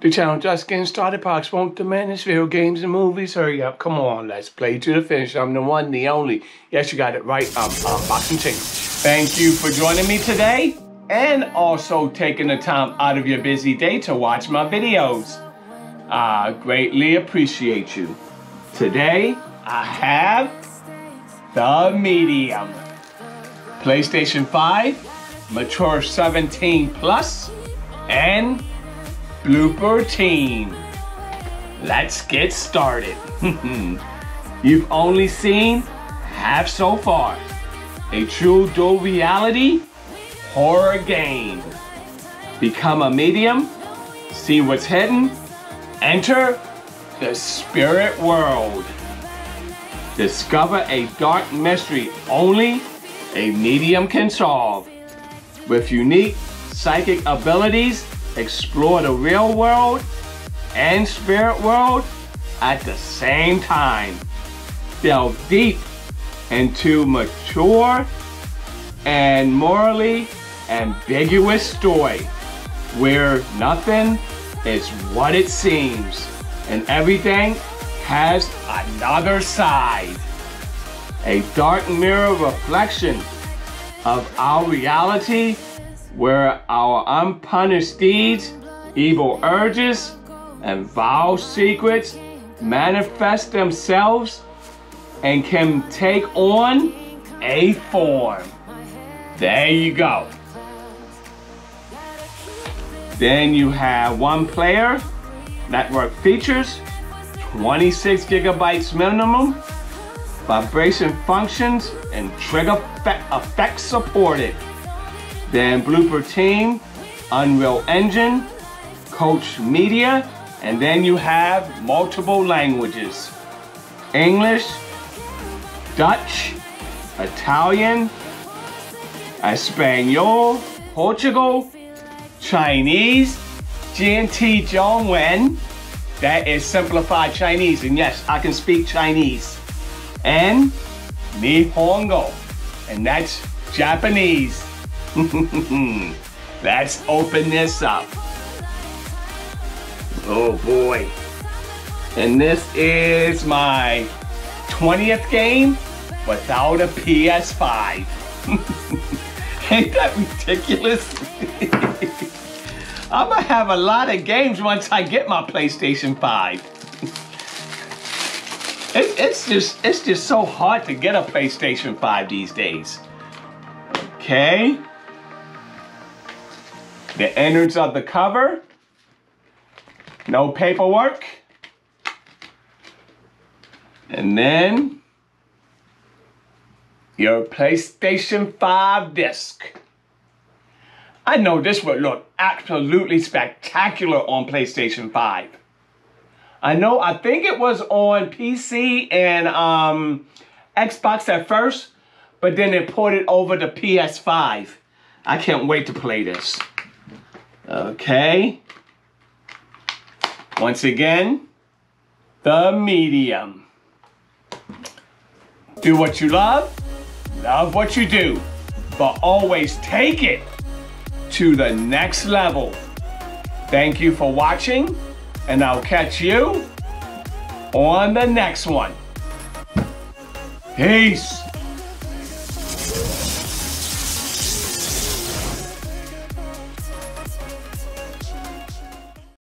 The channel just getting started. Pox won't diminish video games and movies. Hurry up. Come on. Let's play to the finish. I'm the one, the only. Yes, you got it right. I'm Boxing Chicken. Thank you for joining me today and also taking the time out of your busy day to watch my videos. I greatly appreciate you. Today, I have the Medium. PlayStation 5, Mature 17 Plus, and Bloober Team. Let's get started. You've only seen half so far. A true dual reality horror game. Become a medium, see what's hidden, enter the spirit world. Discover a dark mystery only a medium can solve. With unique psychic abilities, explore the real world and spirit world at the same time. Delve deep into mature and morally ambiguous story where nothing is what it seems and everything has another side. A dark mirror reflection of our reality where our unpunished deeds, evil urges, and vile secrets manifest themselves and can take on a form. There you go. Then you have one player, network features, 26 gigabytes minimum, vibration functions, and trigger effects supported. Then Bloober Team, Unreal Engine, Koch Media, and then you have multiple languages. English, Dutch, Italian, Espanol, Portugal, Chinese, GNT Zhongwen, that is simplified Chinese, and yes, I can speak Chinese. And Nihongo, and that's Japanese. Let's open this up. Oh boy. And this is my 20th game without a PS5. Ain't that ridiculous? I'm gonna have a lot of games once I get my PlayStation 5. it, it's just it's just so hard to get a PlayStation 5 these days. Okay. The innards of the cover. No paperwork. And then your PlayStation 5 disc. I know this would look absolutely spectacular on PlayStation 5. I know, I think it was on PC and um, Xbox at first, but then it ported over to PS5. I can't wait to play this. Okay. Once again, the medium. Do what you love, love what you do, but always take it to the next level. Thank you for watching, and I'll catch you on the next one. Peace.